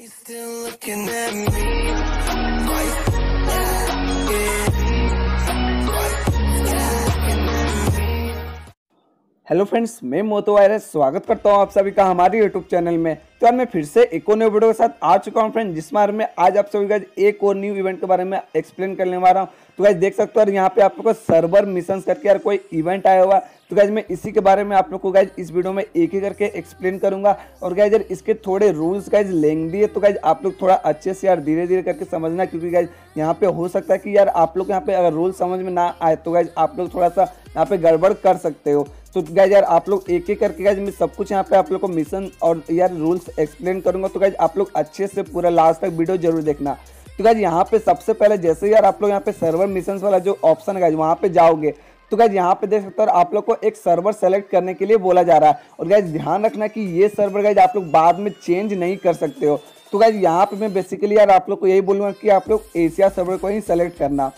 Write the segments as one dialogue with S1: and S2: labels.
S1: Hello friends मैं मोतो virus, स्वागत करता हूँ आप सभी का हमारे यूट्यूब चैनल में। तो यार मैं फिर से एक और न्यू वीडियो के साथ आ चुका हूँ फ्रेंड जिस बारे में आज आप सभी का एक और न्यू इवेंट के बारे में एक्सप्लेन करने वाला हूँ। तो गाइज़ देख सकते हो यार यहाँ पे आप लोग सर्वर मिशन करके यार कोई इवेंट आया हुआ तो गाइज़ मैं इसी के बारे में आप लोग को गाइज़ इस वीडियो में एक ही करके एक्सप्लेन करूँगा। और गाइज़ यार इसके थोड़े रूल्स गाइज़ लेंदी है तो गाइज़ आप लोग थोड़ा अच्छे से यार धीरे धीरे करके समझना, क्योंकि गाइज़ यहाँ पे हो सकता है कि यार आप लोग यहाँ पे अगर रूल समझ में ना आए तो गाइज़ आप लोग थोड़ा सा यहाँ पे गड़बड़ कर सकते हो। तो गाइज़ यार आप लोग एक एक करके गाइज़ मैं सब कुछ यहाँ पे आप लोग को मिशन और यार रूल्स एक्सप्लेन करूँगा। तो गाइज़ आप लोग अच्छे से पूरा लास्ट तक वीडियो ज़रूर देखना। तो गाइज़ यहाँ पे सबसे पहले जैसे यार आप लोग यहाँ पे सर्वर मिशन वाला जो ऑप्शन है गाइज़ वहाँ पे जाओगे तो गाइज़ यहाँ पे देख सकते हो आप लोग को एक सर्वर सेलेक्ट करने के लिए बोला जा रहा है। और गाइज़ ध्यान रखना कि ये सर्वर गाइज़ आप लोग बाद में चेंज नहीं कर सकते हो। तो गाइज़ यहाँ पे मैं बेसिकली यार आप लोग को यही बोलूँगा कि आप लोग एशिया सर्वर को ही सेलेक्ट करना।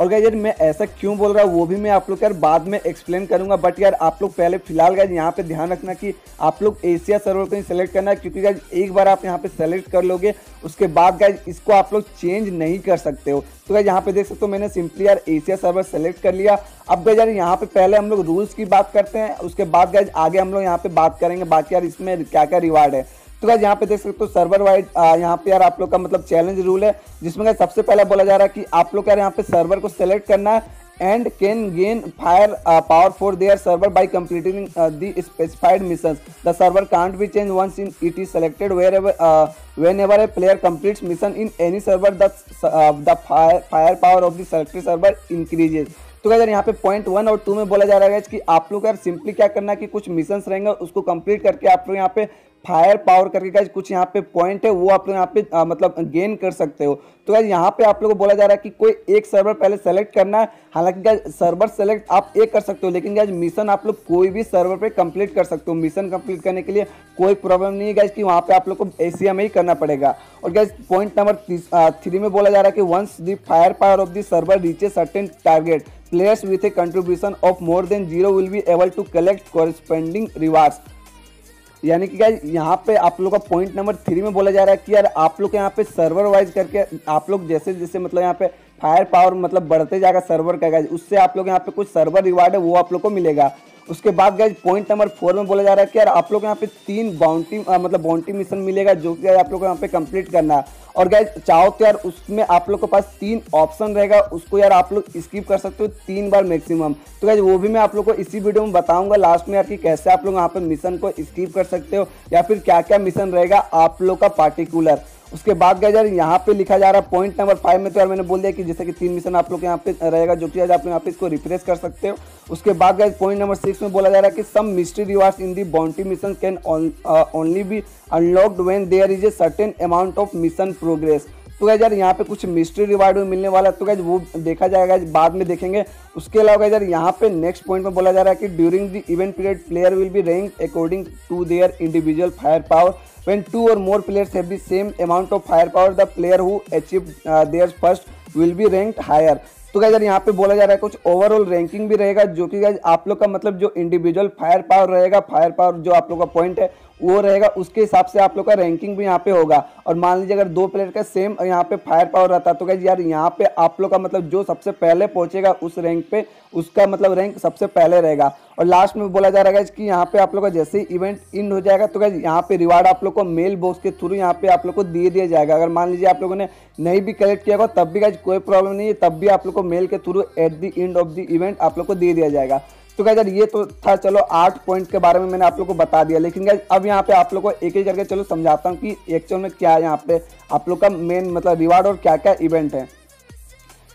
S1: और गाइज़ यार मैं ऐसा क्यों बोल रहा हूँ, वो भी मैं आप लोग यार बाद में एक्सप्लेन करूँगा बट यार आप लोग पहले फ़िलहाल गाइज़ यहाँ पे ध्यान रखना कि आप लोग एशिया सर्वर को ही सेलेक्ट करना है, क्योंकि गाइज़ एक बार आप यहाँ पे सेलेक्ट कर लोगे, उसके बाद गाइज़ इसको आप लोग चेंज नहीं कर सकते हो। तो गाइज़ यहाँ पे देख सकते हो मैंने सिंपली यार एशिया सर्वर सेलेक्ट कर लिया। अब गाइज़ यार यहाँ पे पहले हम लोग रूल्स की बात करते हैं, उसके बाद गाइज़ आगे हम लोग यहाँ पे बात करेंगे, बाकी यार इसमें क्या क्या रिवार्ड है। तो गाइज़ यहाँ पे देख सकते हो सर्वर वाइड यहाँ पे यार आप लोग का मतलब चैलेंज रूल है, जिसमें गाइज़ सबसे पहले बोला जा रहा है कि आप लोग यार यहाँ पे सर्वर को सेलेक्ट करना है and can gain fire power for their server by completing the specified mission the server can't be change once in it is selected wherever whenever a player completes mission in any server the fire power of the selected server increases तो यार यहाँ पे point one और to में बोला जा रहा है कि आप लोग यार सिंपली क्या करना है कि कुछ मिशंस रहेंगे, उसको कंप्लीट करके आप लोग यहाँ पे फायर पावर करके गाइज़ कुछ यहाँ पे पॉइंट है वो आप लोग यहाँ पे आ, मतलब गेन कर सकते हो। तो गाइज़ यहाँ पे आप लोगों को बोला जा रहा है कि कोई एक सर्वर पहले सेलेक्ट करना है। हालाँकि गाइज़ सर्वर सेलेक्ट आप एक कर सकते हो लेकिन गाइज़ मिशन आप लोग कोई भी सर्वर पे कंप्लीट कर सकते हो। मिशन कंप्लीट करने के लिए कोई प्रॉब्लम नहीं है गाइज़ कि वहाँ पे आप लोग को एशिया में ही करना पड़ेगा। और गाइज़ पॉइंट नंबर थ्री में बोला जा रहा है कि once the fire power of the server reach certain target players with a contribution of more than zero will be able to collect corresponding rewards यानी कि क्या यहाँ पे आप लोग का पॉइंट नंबर थ्री में बोला जा रहा है कि यार आप लोग यहाँ पे सर्वर वाइज करके, आप लोग जैसे जैसे मतलब यहाँ पे फायर पावर मतलब बढ़ते जाएगा सर्वर का गाइज़ उससे आप लोग यहाँ पे कुछ सर्वर रिवार्ड है, वो आप लोग को मिलेगा। उसके बाद गाइज़ पॉइंट नंबर फोर में बोला जा रहा है कि यार आप लोग यहाँ पे तीन बाउंटी मतलब बाउंटी मिशन मिलेगा जो कि आप लोग को यहाँ पे कंप्लीट करना और गाइज़ चाहो तो यार उसमें आप लोग के पास तीन ऑप्शन रहेगा, उसको यार आप लोग स्किप कर सकते हो तीन बार मैक्सिमम तो गाइज़ वो भी मैं आप लोग को इसी वीडियो में बताऊँगा लास्ट में यार कि कैसे आप लोग यहाँ पे मिशन को स्किप कर सकते हो, या फिर क्या क्या मिशन रहेगा आप लोग का पार्टिकुलर उसके बाद गए यार यहाँ पे लिखा जा रहा है पॉइंट नंबर फाइव में तो यार मैंने बोल दिया कि जैसे कि तीन मिशन आप लोग यहाँ पे रहेगा, जो कि आज आप यहाँ पे इसको रिफ्रेश कर सकते हो। उसके बाद गए पॉइंट नंबर सिक्स में बोला जा रहा है कि some mystery rewards in the bounty mission can only be unlocked when there is a certain amount of mission progress तो गैज यार यहाँ पे कुछ मिस्ट्री रिवार्ड में मिलने वाला है। तो गैज वो देखा जाएगा बाद में देखेंगे। उसके अलावा यार यहाँ पे नेक्स्ट पॉइंट में बोला जा रहा है कि during the event period player will be rank according to their individual fire power when two or more players have the same amount of firepower the player who achieved uh, their first will be ranked higher तो guys यहाँ पे बोला जा रहा है कुछ overall ranking भी रहेगा जो कि आप लोग का मतलब जो इंडिविजुअल फायर पावर रहेगा फायर पावर जो आप लोग का पॉइंट है वो रहेगा, उसके हिसाब से आप लोग का रैंकिंग भी यहाँ पे होगा। और मान लीजिए अगर दो प्लेयर का सेम यहाँ पे फायर पावर रहता तो गाइज़ यार यहाँ पे आप लोग का मतलब जो सबसे पहले पहुंचेगा उस रैंक पे, उसका मतलब रैंक सबसे पहले रहेगा। और लास्ट में बोला जा रहा है कि यहाँ पे आप लोग का जैसे ही इवेंट इन हो जाएगा तो गाइज़ यहाँ पे रिवार्ड आप लोग को मेल बॉक्स के थ्रू यहाँ पे आप लोग को दिए दिया जाएगा। अगर मान लीजिए आप लोगों ने नहीं भी कलेक्ट किया होगा, तब भी कोई प्रॉब्लम नहीं है, तब भी आप लोग को मेल के through at the end of the event आप लोग को दे दिया जाएगा। तो गाइज़ ये तो था, चलो, आठ पॉइंट के बारे में मैंने आप लोग को बता दिया। लेकिन क्या अब यहाँ पे आप लोग को एक एक करके, चलो, समझाता हूँ कि एक्चुअल में क्या है यहाँ पे। आप लोग का मेन मतलब रिवार्ड और क्या क्या इवेंट है।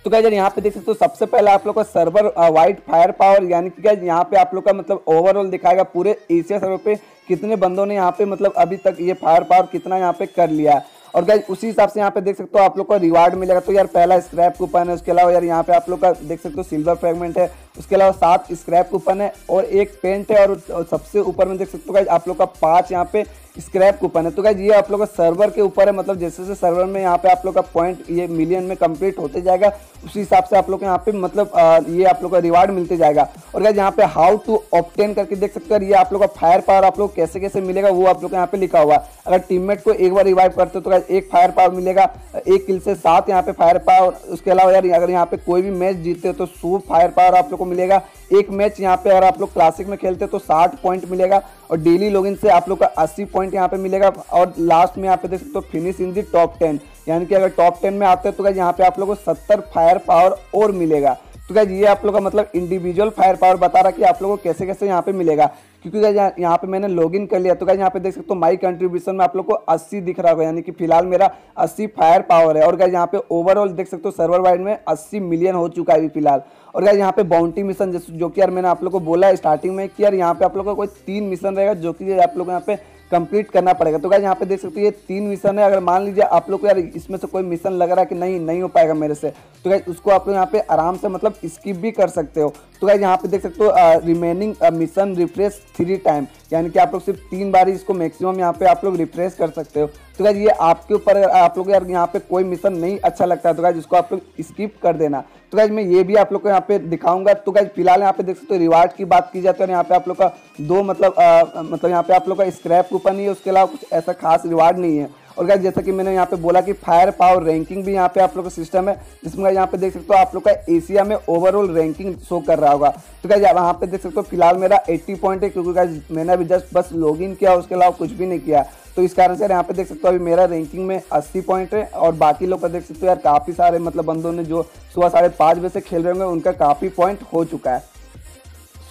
S1: तो क्या यहाँ पे देख सकते हो सबसे पहले आप लोग का सर्वर वाइट फायर पावर यानी कि क्या यहाँ पे आप लोग का मतलब ओवरऑल दिखाएगा पूरे एशिया सर्वर पे कितने बंदों ने यहाँ पे मतलब अभी तक ये फायर पावर कितना यहाँ पे कर लिया और क्या उसी हिसाब से यहाँ पे देख सकते हो आप लोग का रिवार्ड मिलेगा। तो यार, पहला स्क्रैप कूपन है, उसके अलावा यार, यहाँ पे आप लोग का देख सकते हो सिल्वर फ्रेगमेंट है। उसके अलावा सात स्क्रैप कूपन है और एक पेंट है और सबसे ऊपर में देख सकते हो आप लोग का पाँच यहाँ पे स्क्रैप कूपन है। तो गाइज़ ये आप लोग का सर्वर के ऊपर है मतलब जैसे जैसे सर्वर में यहाँ पे आप लोग का पॉइंट ये मिलियन में कंप्लीट होते जाएगा, उसी हिसाब से आप लोग यहाँ पे मतलब ये आप लोग का रिवार्ड मिलते जाएगा। और गाइज़ यहाँ पे हाउ टू ऑप्टेन करके देख सकते हो, ये आप लोग का फायर पावर आप लोग कैसे कैसे मिलेगा, वो आप लोग यहाँ पे लिखा हुआ अगर टीममेट को एक बार रिवाइव करते हो तो एक फायर पावर मिलेगा, एक किल से सात यहाँ पे फायर पावर उसके अलावा यार, अगर यहाँ पे कोई भी मैच जीतते हो तो सू फायर पावर आप लोग को मिलेगा। एक मैच यहाँ पे अगर आप लोग क्लासिक में खेलते तो साठ पॉइंट मिलेगा और डेली लॉगिन से आप लोग का अस्सी पॉइंट यहाँ पे मिलेगा और लास्ट में यहाँ पे देख सकते हो finish in the top ten यानी कि अगर टॉप टेन में आते हैं तो यहाँ पे आप लोग को सत्तर फायर पावर और मिलेगा। तो क्या ये आप लोग का मतलब इंडिविजुअल फायर पावर बता रहा कि आप लोगों को कैसे कैसे यहाँ पे मिलेगा। क्योंकि यहाँ पे मैंने लॉगिन कर लिया। तो क्या यहाँ पे देख सकते हो माई कंट्रीब्यूशन में आप लोग को 80 दिख रहा होगा, यानी कि फ़िलहाल मेरा 80 फायर पावर है। और क्या यहाँ पे ओवरऑल देख सकते हो सर्वर वाइड में 80 मिलियन हो चुका है अभी फ़िलहाल। और क्या यहाँ पे बाउंटी मिशन जो कि यार मैंने आप लोग को बोला है स्टार्टिंग में कि यार यहाँ पे आप लोग का कोई तीन मिशन रहेगा जो कि आप लोग यहाँ पे कंप्लीट करना पड़ेगा। तो क्या यहाँ पे देख सकते हो ये तीन मिशन है। अगर मान लीजिए आप लोग को यार इसमें से कोई मिशन लग रहा है कि नहीं नहीं हो पाएगा मेरे से तो क्या उसको आप लोग यहाँ पे आराम से मतलब स्किप भी कर सकते हो। तो क्या यहाँ पे देख सकते हो remaining mission refresh three time यानी कि आप लोग सिर्फ़ तीन बार इसको मैक्सिमम यहाँ पे आप लोग रिफ्रेश कर सकते हो। तो क्या ये आपके ऊपर आप लोग यार यहाँ पे कोई मिशन नहीं अच्छा लगता है तो क्या जिसको आप लोग स्किप कर देना। तो क्या मैं ये भी आप लोग को यहाँ पे दिखाऊँगा। तो क्या फ़िलहाल यहाँ पे देख सकते हो रिवार्ड की बात की जाती है यहाँ पे आप लोग का दो मतलब आ, मतलब यहाँ पे आप लोग का स्क्रैप कूपन ही है उसके अलावा कुछ ऐसा खास रिवार्ड नहीं है। और क्या जैसा कि मैंने यहाँ पे बोला कि फायर पावर रैंकिंग भी यहाँ पे आप लोग का सिस्टम है, जिसमें यहाँ पे देख सकते हो आप लोग का एशिया में ओवरऑल रैंकिंग शो कर रहा होगा। तो क्या वहाँ पे देख सकते हो फ़िलहाल मेरा 80 पॉइंट है, क्योंकि गाइज़ मैंने अभी जस्ट बस लॉग किया, उसके अलावा कुछ भी नहीं किया। तो इस कारण से यहाँ पे देख सकते हो अभी मेरा रैंकिंग में 80 पॉइंट है, और बाकी लोग का देख सकते हो यार, काफ़ी सारे मतलब बंदों ने जो सुबह साढ़े पाँच बजे से खेल रहे होंगे, उनका काफ़ी पॉइंट हो चुका है।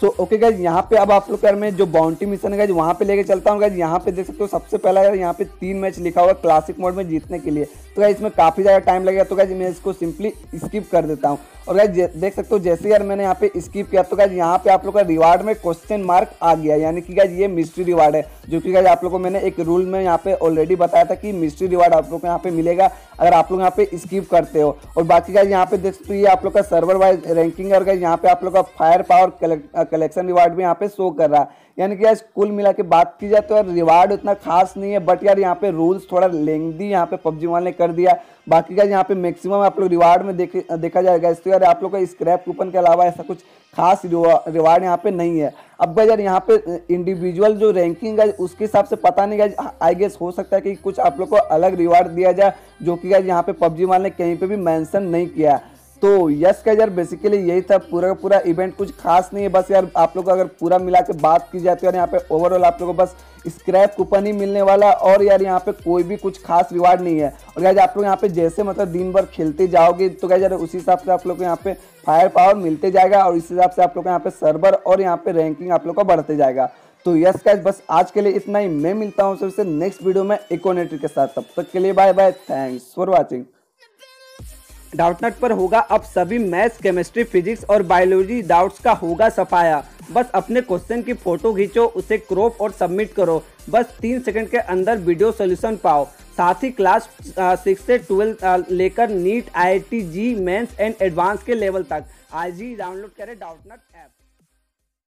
S1: सो ओके गाइज़ यहाँ पे अब आप लोग यार मैं जो बाउंड्री मिशन है गाइज़ वहाँ पे लेके चलता हूँ गाइज़ यहाँ पे देख सकते हो सबसे पहला यार यहाँ पे तीन मैच लिखा हुआ क्लासिक मोड में जीतने के लिए तो गाइज़ इसमें काफ़ी ज़्यादा टाइम लगेगा तो गाइज़ मैं इसको सिंपली स्किप कर देता हूँ और गाइज़ देख सकते हो जैसे यार मैंने यहाँ पे स्किप किया तो गाइज़ यहाँ पे आप लोग का रिवार्ड में क्वेश्चन मार्क आ गया यानी कि गाइज़ ये मिस्ट्री रिवार्ड है जो कि गाइज़ आप लोग को मैंने एक रूल में यहाँ पे ऑलरेडी बताया था कि मिस्ट्री रिवार्ड आप लोग को यहाँ पे मिलेगा अगर आप लोग यहाँ पे स्किप करते हो और बाकी गाइज़ यहाँ पे देख सकते हो ये आप लोग का सर्वर वाइज रैंकिंग है और गाइज़ यहाँ पे आप लोग का फायर पावर कलेक्शन रिवार्ड भी यहाँ पे शो कर रहा है। यानी कि यार कुल मिला के बात की जाए तो यार रिवार्ड उतना खास नहीं है बट यार यहाँ पे रूल्स थोड़ा लेंदी यहाँ पे पबजी वाले ने कर दिया। बाकी का यहाँ पे मैक्सिमम आप लोग रिवार्ड में देखे, देखा जाएगा इससे यार आप लोग का स्क्रैप कूपन के अलावा ऐसा कुछ खास रिवार्ड यहाँ पे नहीं है। अब यार यहाँ पे इंडिविजुअल जो रैंकिंग है उसके हिसाब से पता नहीं गया आई गेस हो सकता है कि कुछ आप लोग को अलग रिवार्ड दिया जाए, जो कि यहाँ पे पबजी वाले कहीं पे भी मेंशन नहीं किया। तो यस का यार बेसिकली यही था पूरा का पूरा इवेंट कुछ खास नहीं है, बस यार, आप लोग अगर पूरा मिला के बात की जाती है और यहाँ पे ओवरऑल आप लोग को बस स्क्रैप कूपन ही मिलने वाला और यार यहाँ पे कोई भी कुछ खास रिवार्ड नहीं है। और यार आप लोग यहाँ पे जैसे मतलब दिन भर खेलते जाओगे तो क्या यार, उसी हिसाब से आप लोग को यहाँ पे फायर पावर मिलते जाएगा और इस हिसाब से आप लोग को यहाँ पे सर्वर और यहाँ पे रैंकिंग आप लोग का बढ़ते जाएगा। तो यस गाइस बस आज के लिए इतना ही। मैं मिलता हूँ सबसे नेक्स्ट वीडियो में इकोनेट्री के साथ। तब तक के लिए bye bye thanks for watching Doubtnut पर होगा, अब सभी मैथ्स केमिस्ट्री फिजिक्स और बायोलॉजी डाउट्स का होगा सफाया। बस अपने क्वेश्चन की फ़ोटो खींचो, उसे क्रॉप और सबमिट करो। बस तीन सेकंड के अंदर वीडियो सोल्यूशन पाओ। साथ ही क्लास सिक्स से ट्वेल्थ लेकर NEET I I T JEE mains and advance के लेवल तक। आज ही डाउनलोड करें डाउटनट ऐप